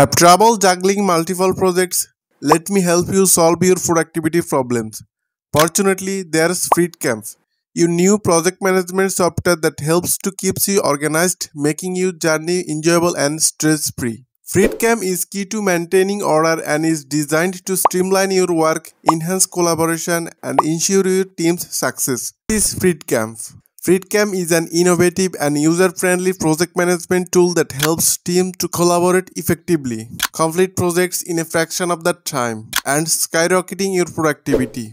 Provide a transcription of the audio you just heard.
Have trouble juggling multiple projects? Let me help you solve your productivity problems. Fortunately, there's FreedCamp, your new project management software that helps to keeps you organized, making your journey enjoyable and stress-free. FreedCamp is key to maintaining order and is designed to streamline your work, enhance collaboration, and ensure your team's success. This is FreedCamp. FreedCamp is an innovative and user-friendly project management tool that helps teams to collaborate effectively, complete projects in a fraction of the time, and skyrocketing your productivity.